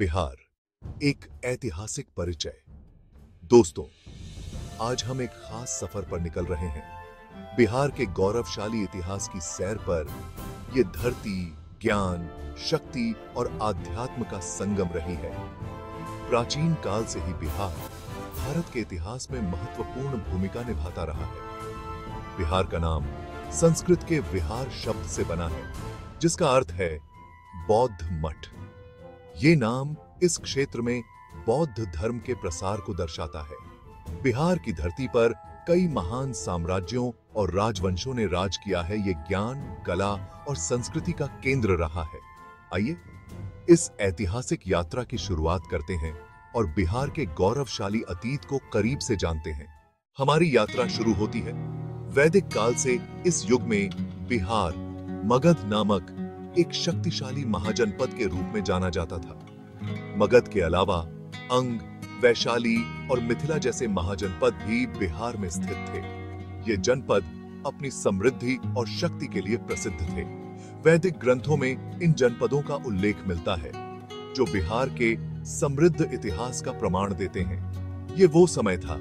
बिहार, एक ऐतिहासिक परिचय। दोस्तों, आज हम एक खास सफ़र पर निकल रहे हैं। बिहार के गौरवशाली इतिहास की सैर पर यह धरती, ज्ञान, शक्ति और आध्यात्म का संगम रही है। प्राचीन काल से ही बिहार भारत के इतिहास में महत्वपूर्ण भूमिका निभाता रहा है। बिहार का नाम संस्कृत के विहार शब्द से बना है, जिसका अर्थ है बौद्ध मठ। ये नाम इस क्षेत्र में बौद्ध धर्म के प्रसार को दर्शाता है। बिहार की धरती पर कई महान साम्राज्यों और राजवंशों ने राज किया है। ये ज्ञान, कला और संस्कृति का केंद्र रहा है। आइए इस ऐतिहासिक यात्रा की शुरुआत करते हैं और बिहार के गौरवशाली अतीत को करीब से जानते हैं। हमारी यात्रा शुरू होती है। वैदिक काल से इस युग में बिहार मगध नामक एक शक्तिशाली महाजनपद के रूप में जाना जाता था। मगध के अलावा, अंग, वैशाली और मिथिला जैसे महाजनपद भी बिहार में स्थित थे। ये जनपद अपनी समृद्धि और शक्ति के लिए प्रसिद्ध थे। वैदिक ग्रंथों में इन जनपदों का उल्लेख मिलता है, जो बिहार के समृद्ध इतिहास का प्रमाण देते हैं। ये वो समय था,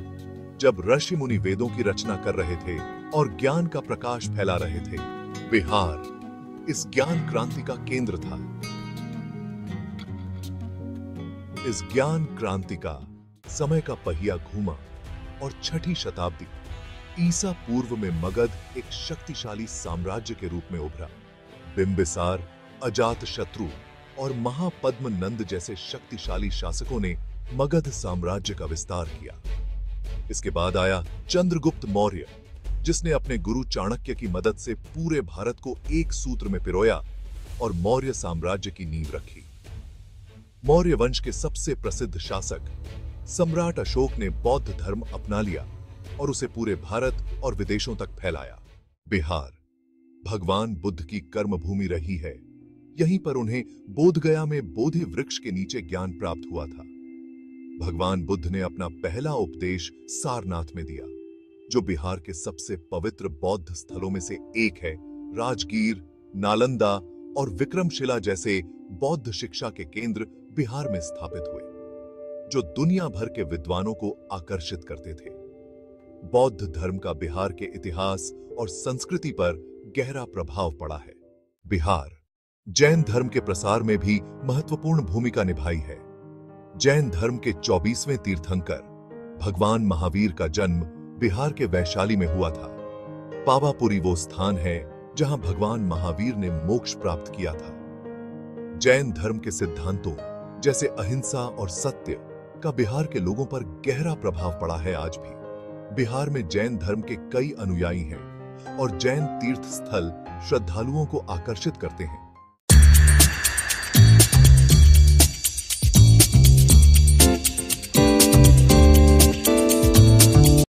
जब ऋषि मुनि वेदों की रचना कर रहे थे और ज्ञान का प्रकाश फैला रहे थे। बिहार इस ज्ञान क्रांति का केंद्र था। इस ज्ञान क्रांति का समय का पहिया घूमा और छठी शताब्दी ईसा पूर्व में मगध एक शक्तिशाली साम्राज्य के रूप में उभरा। बिंबिसार, अजात शत्रु और महापद्म नंद जैसे शक्तिशाली शासकों ने मगध साम्राज्य का विस्तार किया। इसके बाद आया चंद्रगुप्त मौर्य जिसने अपने गुरु चाणक्य की मदद से पूरे भारत को एक सूत्र में पिरोया और मौर्य साम्राज्य की नींव रखी। मौर्य वंश के सबसे प्रसिद्ध शासक सम्राट अशोक ने बौद्ध धर्म अपना लिया और उसे पूरे भारत और विदेशों तक फैलाया। बिहार, भगवान बुद्ध की कर्म भूमि रही है। यहीं पर उन्हें बोधगया में बोधि वृक्ष के नीचे ज्ञान प्राप्त हुआ था। भगवान बुद्ध ने अपना पहला उपदेश सारनाथ में दिया। जो बिहार के सबसे पवित्र बौद्ध स्थलों में से एक है, राजगीर, नालंदा और विक्रमशिला जैसे बौद्ध शिक्षा के केंद्र बिहार में स्थापित हुए, जो दुनिया भर के विद्वानों को आकर्षित करते थे। बौद्ध धर्म का बिहार के इतिहास और संस्कृति पर गहरा प्रभाव पड़ा है। बिहार, जैन धर्म के प्रसार में भी महत्वपूर्ण भूमिका निभाई है। जैन धर्म के 24वें तीर्थंकर, भगवान महावीर का जन्म बिहार के वैशाली में हुआ था। पावापुरी वो स्थान है जहाँ भगवान महावीर ने मोक्ष प्राप्त किया था। जैन धर्म के सिद्धांतों जैसे अहिंसा और सत्य का बिहार के लोगों पर गहरा प्रभाव पड़ा है आज भी। बिहार में जैन धर्म के कई अनुयायी हैं और जैन तीर्थ स्थल श्रद्धालुओं को आकर्षित करते हैं।